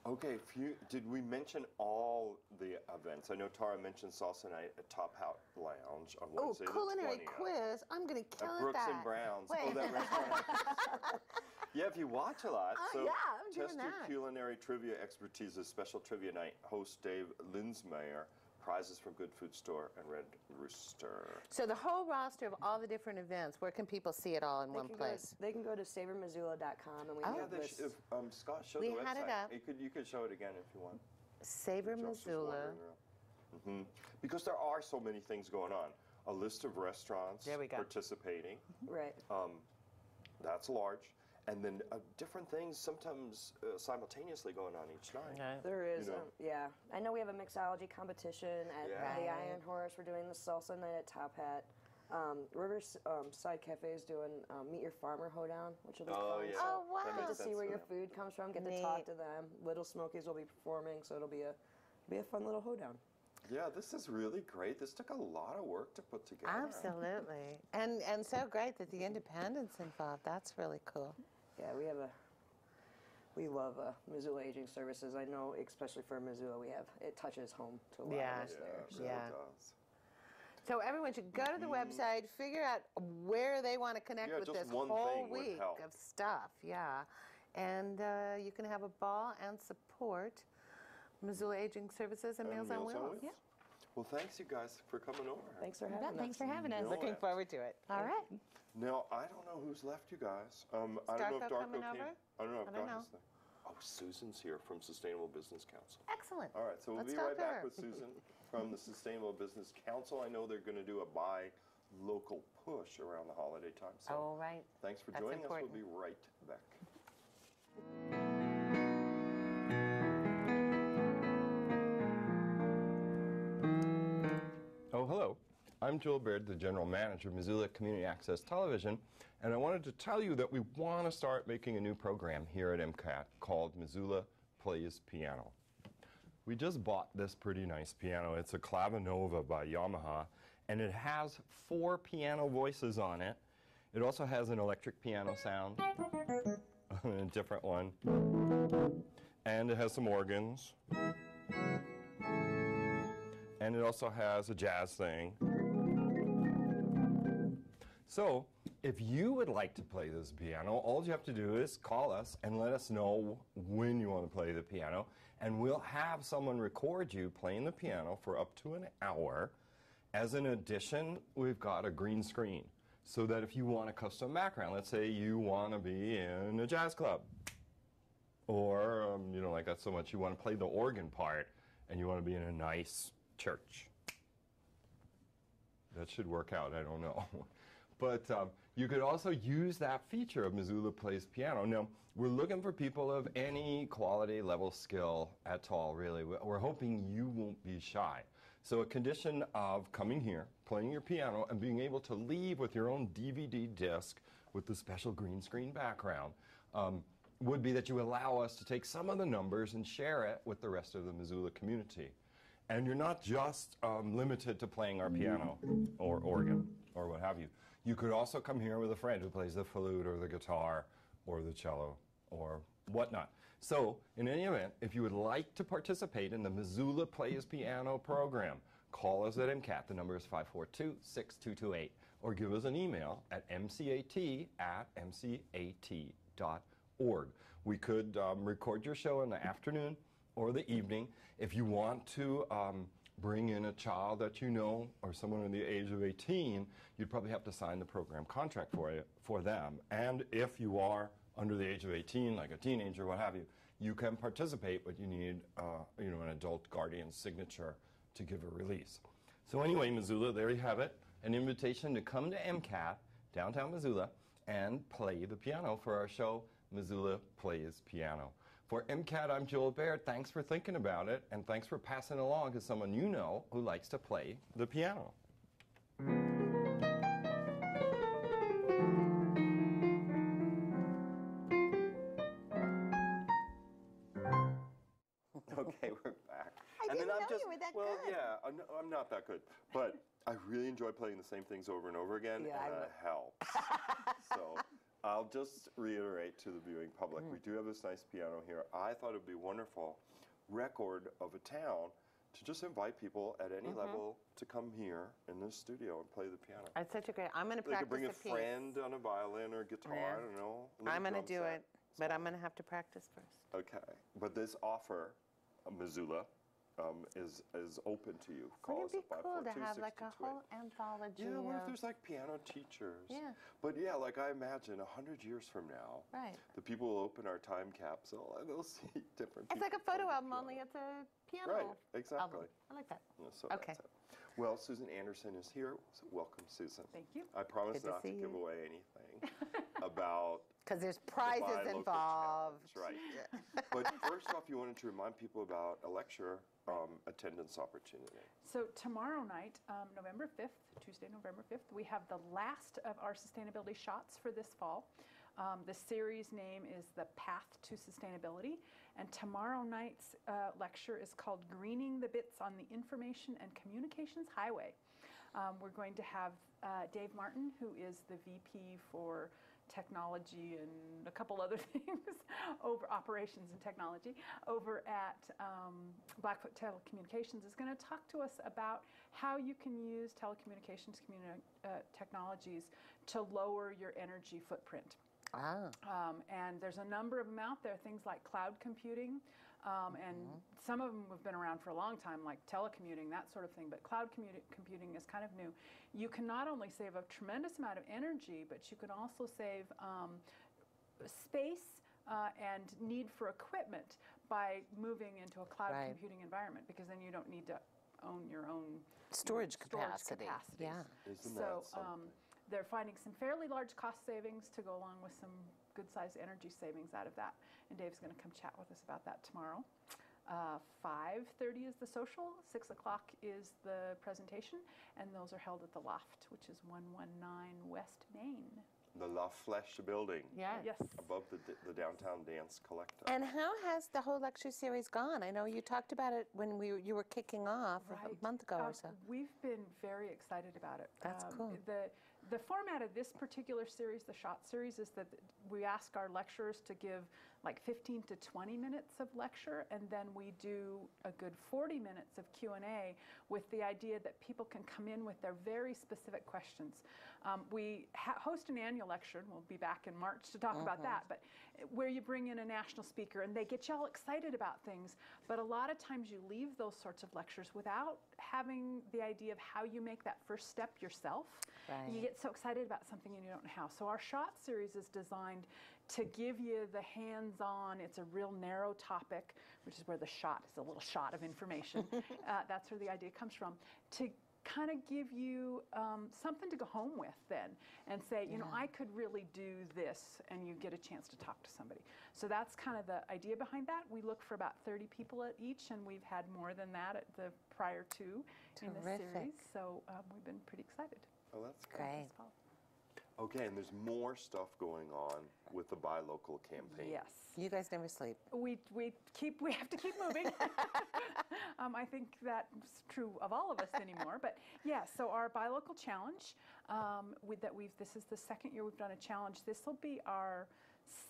Okay, few, did we mention all the events? I know Tara mentioned Salsa Night at Top Hat Lounge on Oh, Wednesday culinary the 20th. quiz. I'm going to kill At Brooks that. and Brown's. Oh, Wait. that restaurant. yeah, if you watch a lot. Oh, so yeah, I'm doing test your that. culinary trivia expertise. A special trivia night. Host Dave Linsmeyer. Prizes from Good Food Store and Red Rooster. So the whole roster of all the different events, where can people see it all in They one place? Go, they can go to savormissoula.com and we Oh. Have they this. sh- if, um, Scott showed We the website. had it up. You could you could show it again if you want. Savor Missoula. wandering around. Mhm. Because there are so many things going on. A list of restaurants There we go. participating. right. Um, that's large. And then uh, different things sometimes uh, simultaneously going on each night. There is, know. um, yeah. I know we have a mixology competition at Yeah. the Right. Iron Horse. We're doing the salsa night at Top Hat. Um, Riverside um, Side Cafe is doing um, Meet Your Farmer Hoedown, which will be Oh, fun. yeah. So Oh, wow. Get to see where your them. food comes from. Get to talk to them. Little Smokies will be performing, so it'll be a be a fun little hoedown. Yeah, this is really great. This took a lot of work to put together. Absolutely. And and so great that the independent's involved. That's really cool. Yeah, we have a. We love uh, Missoula Aging Services. I know, especially for Missoula, we have it touches home to a lot Yeah. of us Yeah, there. it So. Yeah. does. So everyone should go to the website, figure out where they want to connect Yeah, with just this one whole thing would week help. of stuff. Yeah, and uh, you can have a ball and support Missoula Aging Services and, And Meals, on Wheels. Yeah. Well, thanks you guys for coming over. Thanks for having us. Thanks for having us. No. Looking forward to it. All right. Now I don't know who's left, you guys. Um, I don't know if Darko Darko coming came. over? I don't know if I don't Darko's know. there. Oh, Susan's here from Sustainable Business Council. Excellent. All right, so we'll Let's be talk right to back her. with Susan from the Sustainable Business Council. I know they're going to do a buy local push around the holiday time. So Oh, right. thanks for That's joining important. us. We'll be right back. I'm Joel Baird, the General Manager of Missoula Community Access Television, and I wanted to tell you that we want to start making a new program here at MCAT called Missoula Plays Piano. We just bought this pretty nice piano. It's a Clavinova by Yamaha, and it has four piano voices on it. It also has an electric piano sound, a different one, and it has some organs. And it also has a jazz thing. So, if you would like to play this piano, all you have to do is call us and let us know when you want to play the piano, and we'll have someone record you playing the piano for up to an hour. As an addition, we've got a green screen so that if you want a custom background, let's say you want to be in a jazz club, or um, you know, like that's so much you want to play the organ part, and you want to be in a nice church. That should work out. I don't know. But um, you could also use that feature of Missoula Plays Piano. Now, we're looking for people of any quality level skill at all, really. We- We're hoping you won't be shy. So, a condition of coming here, playing your piano, and being able to leave with your own DVD disc with the special green screen background um, would be that you allow us to take some of the numbers and share it with the rest of the Missoula community. And you're not just um, limited to playing our piano or organ or what have you. You could also come here with a friend who plays the flute or the guitar or the cello or whatnot. So, in any event, if you would like to participate in the Missoula Plays Piano program, call us at MCAT. The number is 542 6228. Or give us an email at mcat at mcat.org. We could um, record your show in the afternoon or the evening. If you want to um, bring in a child that you know or someone in the age of 18, you'd probably have to sign the program contract for, you, for them. And if you are under the age of 18, like a teenager, what have you, you can participate, but you need uh, you know, an adult guardian signature to give a release. So anyway, Missoula, there you have it. An invitation to come to MCAT, downtown Missoula, and play the piano for our show, Missoula Plays Piano. For MCAT, I'm Joel Baird. Thanks for thinking about it, and thanks for passing along to someone you know who likes to play the piano. Okay, we're back. I didn't know you were that well, good. yeah, I'm, no- I'm not that good, but I really enjoy playing the same things over and over again, Yeah, and I it helps. so, I'll just reiterate to the viewing public, Mm. we do have this nice piano here. I thought it'd be wonderful record of a town to just invite people at any level to come here in this studio and play the piano. It's such a great, I'm going to They practice could bring a a friend on a violin or a guitar, Yeah. I don't know. I'm going to do set. it, but I'm going to have to practice first. Okay, but this offer, Missoula, um, is is open to you. Call Wouldn't us it be at cool to have like a whole anthology? Yeah, what if there's like piano teachers? Yeah. But yeah, like I imagine a hundred years from now, Right. the people will open our time capsule and they'll see different. It's like a photo album, piano. only it's a piano Right, album. exactly. I like that. Yeah, so Okay. that's it. Well, Susan Anderson is here. So welcome, Susan. Thank you. I promise Good not to see give you. away anything about Because there's prizes Buy involved. Challenge, Right. but first off, you wanted to remind people about a lecture um, attendance opportunity. So tomorrow night, um, November 5th, Tuesday, November 5th, we have the last of our sustainability shots for this fall. Um, the series name is The Path to Sustainability. And tomorrow night's uh, lecture is called Greening the Bits on the Information and Communications Highway. Um, we're going to have uh, Dave Martin, who is the VP for technology and a couple other things over operations and technology over at um, Blackfoot Telecommunications is going to talk to us about how you can use telecommunications communi- uh, technologies to lower your energy footprint. Ah, Um, and there's a number of them out there, things like cloud computing, um, and some of them have been around for a long time, like telecommuting, that sort of thing. But cloud commuti- computing is kind of new. You can not only save a tremendous amount of energy, but you can also save um, space uh, and need for equipment by moving into a cloud Right. computing environment, because then you don't need to own your own storage storage capacity. capacities. Yeah. Isn't So that um, they're finding some fairly large cost savings to go along with some good-sized energy savings out of that. And Dave's going to come chat with us about that tomorrow. Uh, 5:30 is the social. 6 o'clock is the presentation, and those are held at the Loft, which is 119 West Main. the La Flèche building Yeah. Yes. above the, the downtown dance collective. And how has the whole lecture series gone? I know you talked about it when we you were kicking off a- Right. a month ago Um, or so. We've been very excited about it. That's Um, cool. The, the format of this particular series, the SHOT series, is that we ask our lecturers to give like 15 to 20 minutes of lecture, and then we do a good 40 minutes of Q&A with the idea that people can come in with their very specific questions. Um, we ha- host an annual lecture, and we'll be back in March to talk about that, but where you bring in a national speaker and they get you all excited about things. But a lot of times you leave those sorts of lectures without having the idea of how you make that first step yourself. And you get so excited about something and you don't know how. So our shot series is designed to give you the hands-on. It's a real narrow topic, which is where the shot is a little shot of information. uh, that's where the idea comes from. To kind of give you um, something to go home with then and say, you know, I could really do this, and you get a chance to talk to somebody. So that's kind of the idea behind that. We look for about 30 people at each, and we've had more than that at the prior two in this Terrific. series. So um, we've been pretty excited. oh, that's great. Great. This fall. Okay, and there's more stuff going on with the Buy Local campaign. Yes. You guys never sleep. We, we keep we have to keep moving. um, I think that's true of all of us anymore. But yeah, so our buy local challenge um, with that we've this is the second year we've done a challenge. This will be our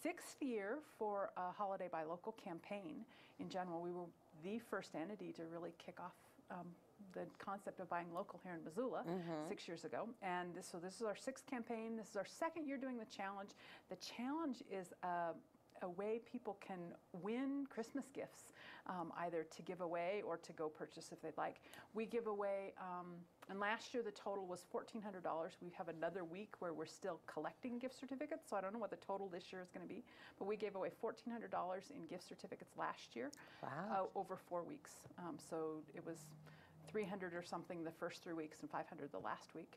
sixth year for a holiday buy local campaign. In general, we were the first entity to really kick off. Um, the concept of buying local here in Missoula six years ago, and this, so this is our sixth campaign. This is our second year doing the challenge. The challenge is uh, a way people can win Christmas gifts, um, either to give away or to go purchase if they'd like. We give away, um, and last year the total was $1,400. We have another week where we're still collecting gift certificates, so I don't know what the total this year is going to be, but we gave away $1,400 in gift certificates last year Wow. uh, over four weeks. Um, so it was 300 or something the first three weeks and 500 the last week.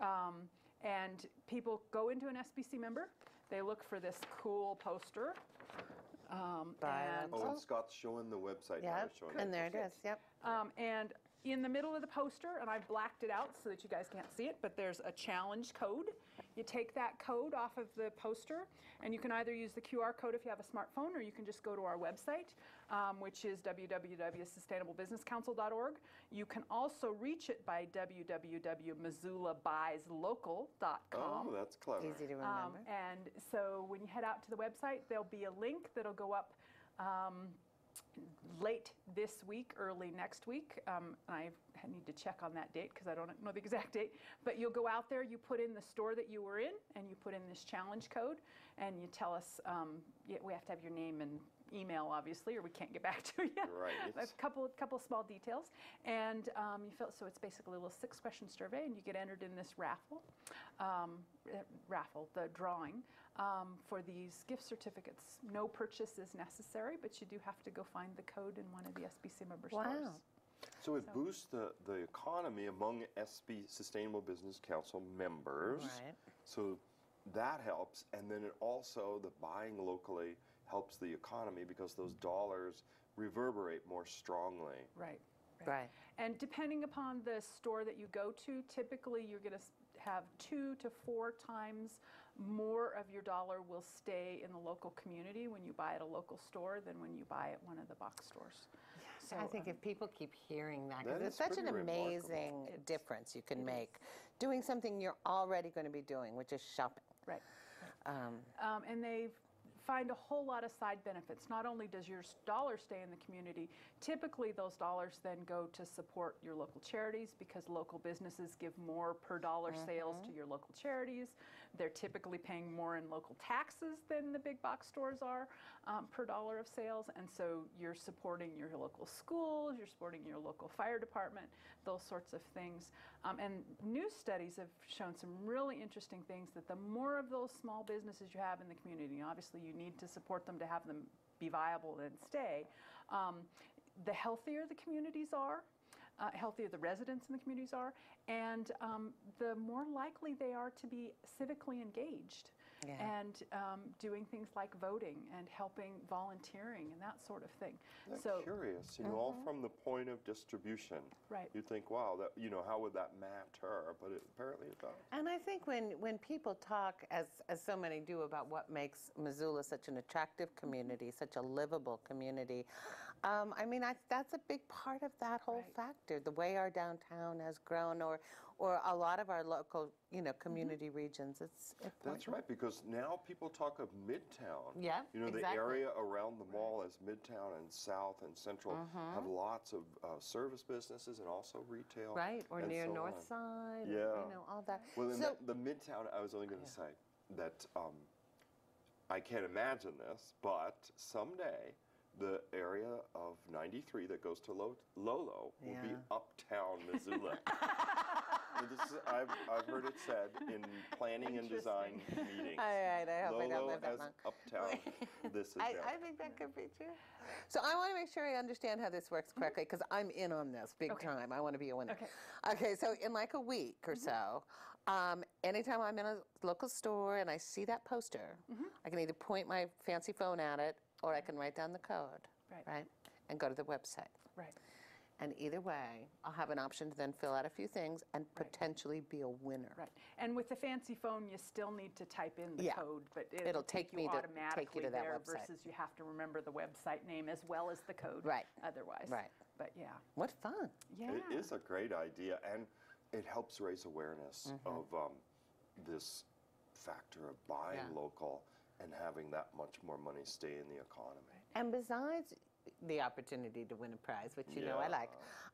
Um, and people go into an SBC member, they look for this cool poster. Um, Buy and, Oh, and Scott's showing the website now. Yep. he's showing And there it is, Yep. um, and in the middle of the poster, and I've blacked it out so that you guys can't see it, but there's a challenge code. You take that code off of the poster, and you can either use the QR code if you have a smartphone, or you can just go to our website, um, which is www.sustainablebusinesscouncil.org. You can also reach it by www.missoulabuyslocal.com. Oh, that's clever. Easy to Um, remember. and so when you head out to the website, there'll be a link that'll go up um, late this week, early next week. Um, I need to check on that date because I don't know the exact date. But you'll go out there, you put in the store that you were in, and you put in this challenge code, and you tell us, um, we have to have your name and email, obviously, or we can't get back to you. Right. a couple, couple small details, and um, you fill. So it's basically a little six-question survey, and you get entered in this raffle, um, uh, raffle, the drawing um, for these gift certificates. No purchase is necessary, but you do have to go find the code in one of the SBC member Wow. stores. So it boosts the, the economy among SB Sustainable Business Council members. Right. So that helps, and then it also the buying locally helps the economy because those dollars reverberate more strongly. Right. Right. And depending upon the store that you go to, typically you're going to have two to four times more of your dollar will stay in the local community when you buy at a local store than when you buy at one of the box stores. So, I think um, if people keep hearing that, because That it's is such an pretty remarkable. amazing It's- difference you can it make doing something you're already going to be doing, which is shopping. Right. Um, Um, and they find a whole lot of side benefits. Not only does your dollar stay in the community, typically those dollars then go to support your local charities because local businesses give more per dollar sales to your local charities. They're typically paying more in local taxes than the big box stores are um, per dollar of sales. And so you're supporting your local schools, you're supporting your local fire department, those sorts of things. Um, and new studies have shown some really interesting things that the more of those small businesses you have in the community, obviously you need to support them to have them be viable and stay, um, the healthier the communities are, uh, healthier the residents in the communities are, and um, the more likely they are to be civically engaged Yeah. and um, doing things like voting and helping volunteering and that sort of thing. I'm so curious, you know, all from the point of distribution. Right. You think, wow, that you know, how would that matter? But it, apparently it does. And I think when, when people talk, as, as so many do, about what makes Missoula such an attractive community, such a livable community, um, I mean, I, that's a big part of that whole Right. factor. The way our downtown has grown, or, or a lot of our local, you know, community regions. It's That's right, because now people talk of Midtown. Yeah, You know, the area around the mall as Midtown and South and Central Mm-hmm. have lots of uh, service businesses and also retail. right, or near so North on. Side. Yeah. you know, all that. Well, in so, that, the Midtown, I was only going to say that um, I can't imagine this, but someday the area of 93 that goes to Lolo will be uptown Missoula. This is, I've, I've heard it said in planning and design meetings. all right, I hope I don't Lolo live that as long. uptown. this is I. I think that could be true. So I want to make sure I understand how this works correctly mm-hmm. because I'm in on this big Okay. time. I want to be a winner. Okay. Okay, so in like a week or mm-hmm. so, um, anytime I'm in a local store and I see that poster, mm-hmm. I can either point my fancy phone at it or I can write down the code, Right. right, and go to the website. right. And either way, I'll have an option to then fill out a few things and potentially be a winner. Right. And with the fancy phone, you still need to type in the Yeah. code, but it'll, It'll take you me to- take you automatically to that there website. versus you have to remember the website name as well as the code. Right. Otherwise. Right. But yeah. What fun! Yeah. It is a great idea, and it helps raise awareness Mm-hmm. of um, this factor of buying Yeah. local and having that much more money stay in the economy. And besides the opportunity to win a prize, which you know I like,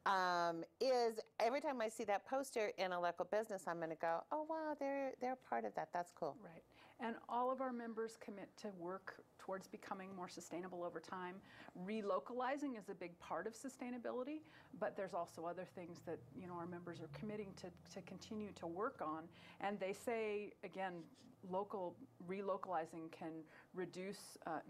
um, is every time I see that poster in a local business, I'm going to go, oh wow, they're they're part of that. That's cool. Right. And all of our members commit to work towards becoming more sustainable over time. Relocalizing is a big part of sustainability, but there's also other things that you know our members are committing to, to continue to work on. And they say again, local relocalizing can reduce. Uh,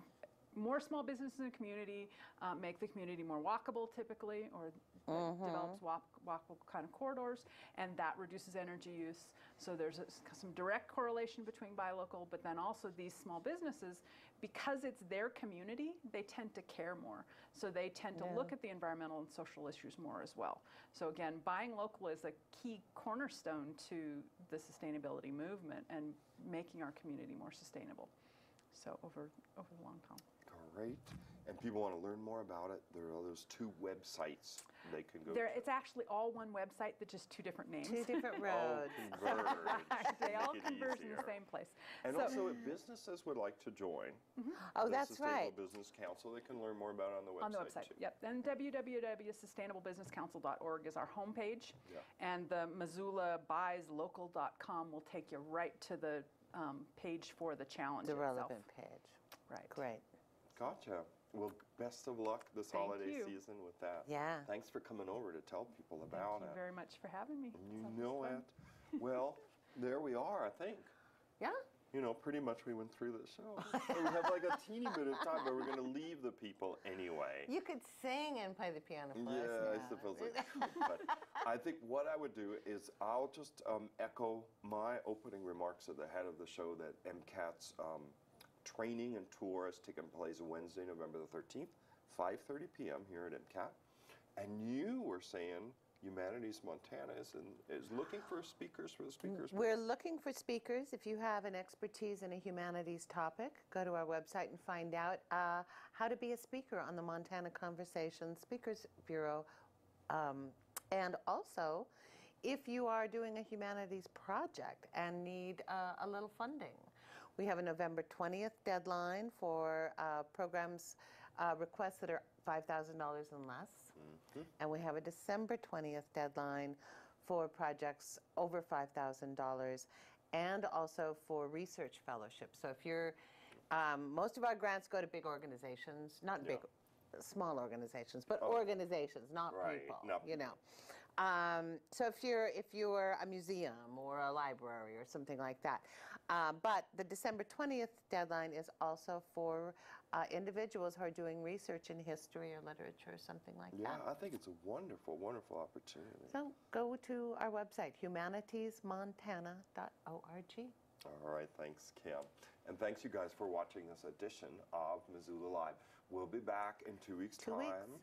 more small businesses in the community uh, make the community more walkable typically, or that develops walk, walkable kind of corridors, and that reduces energy use. So there's a, some direct correlation between buy local, but then also these small businesses, because it's their community, they tend to care more. So they tend to look at the environmental and social issues more as well. So again, buying local is a key cornerstone to the sustainability movement and making our community more sustainable. So over over the long term. Great. And people want to learn more about it. There are those two websites they can go There, to. it's actually all one website, but just two different names. Two different Oh, roads. converge. they all Make it converge in the same place. And So- also, if businesses would like to join Oh, the that's right. Sustainable Business Council, they can learn more about it on the website. on the website. too. Yep. And www.sustainablebusinesscouncil.org is our homepage. Yeah. And the MissoulaBuysLocal.com will take you right to the um, page for the challenge The itself. relevant page. Right. Great. Gotcha. Well, best of luck this Thank holiday you. season with that. Yeah. Thanks for coming over to tell people about it. Thank you it. very much for having me. You know fun. it. Well, there we are, I think. Yeah. You know, pretty much we went through the show. So we have like a teeny bit of time, but we're going to leave the people anyway. You could sing and play the piano for us Yeah, I now. suppose I could. But I think what I would do is I'll just um, echo my opening remarks at the head of the show that MCAT's um, training and tour is taking place Wednesday, November the 13th, 5.30 p.m. here at MCAT. And you were saying Humanities Montana is, in, is looking for speakers for the speakers. We're looking for speakers. If you have an expertise in a humanities topic, go to our website and find out uh, how to be a speaker on the Montana Conversation Speakers Bureau. Um, and also, if you are doing a humanities project and need uh, a little funding, we have a November 20th deadline for uh, programs uh, requests that are $5,000 and less. And we have a December 20th deadline for projects over $5,000 and also for research fellowships. So if you're, um, most of our grants go to big organizations, not big, small organizations, but organizations, not Right, people, not you know. Um, so if you're if you're a museum or a library or something like that, uh, but the December 20th deadline is also for uh, individuals who are doing research in history or literature or something like Yeah, that. Yeah, I think it's a wonderful, wonderful opportunity. So go to our website, humanitiesmontana.org. All right, thanks, Kim. And thanks, you guys, for watching this edition of Missoula Live. We'll be back in two weeks' Two time. weeks.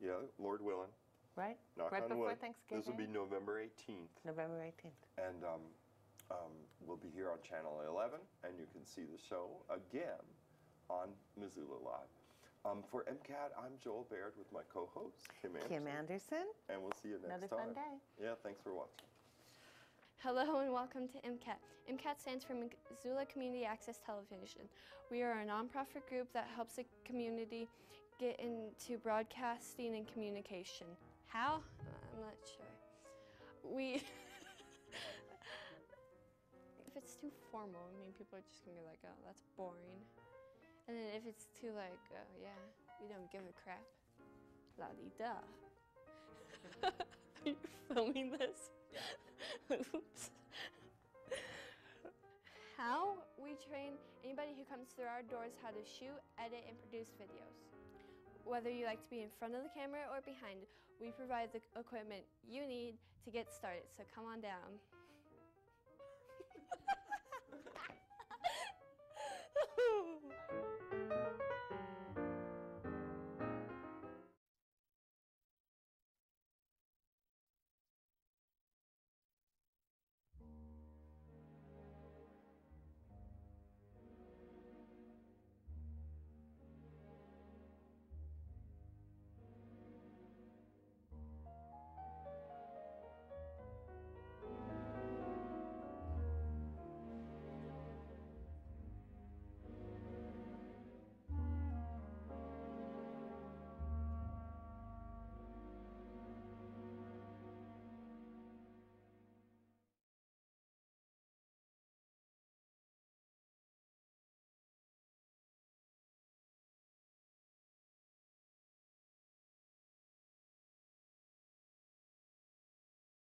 Yeah, Lord willing. Right? Knock right on before wood. Thanksgiving. This will be November 18th. November 18th. And um, um, we'll be here on Channel 11, and you can see the show again on Missoula Live. Um, for MCAT, I'm Joel Baird with my co-host, Kim Anderson. Kim Anderson. And we'll see you next Another time. fun day. Yeah, thanks for watching. Hello and welcome to MCAT. MCAT stands for Missoula Community Access Television. We are a nonprofit group that helps the community get into broadcasting and communication. How? I'm not sure. We. if it's too formal, I mean, people are just gonna be like, oh, that's boring. And then if it's too like, oh yeah, we don't give a crap, la di da. are you filming this? Oops. How we train anybody who comes through our doors how to shoot, edit, and produce videos. Whether you like to be in front of the camera or behind, we provide the equipment you need to get started. So come on down.